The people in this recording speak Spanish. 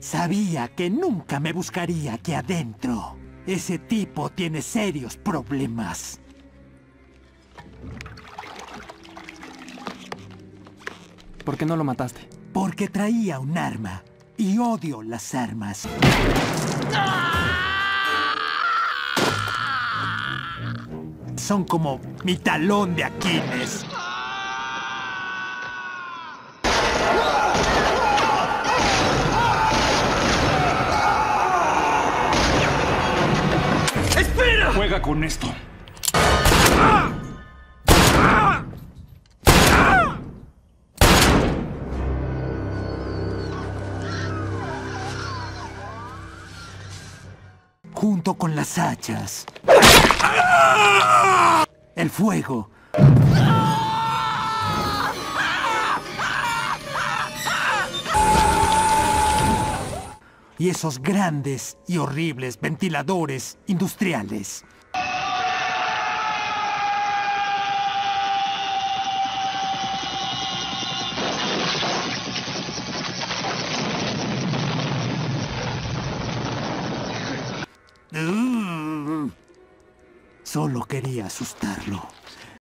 Sabía que nunca me buscaría aquí adentro. Ese tipo tiene serios problemas. ¿Por qué no lo mataste? Porque traía un arma. Y odio las armas. Son como mi talón de Aquiles. Juega con esto. Junto con las hachas. El fuego. Y esos grandes y horribles ventiladores industriales. Uh. Solo quería asustarlo.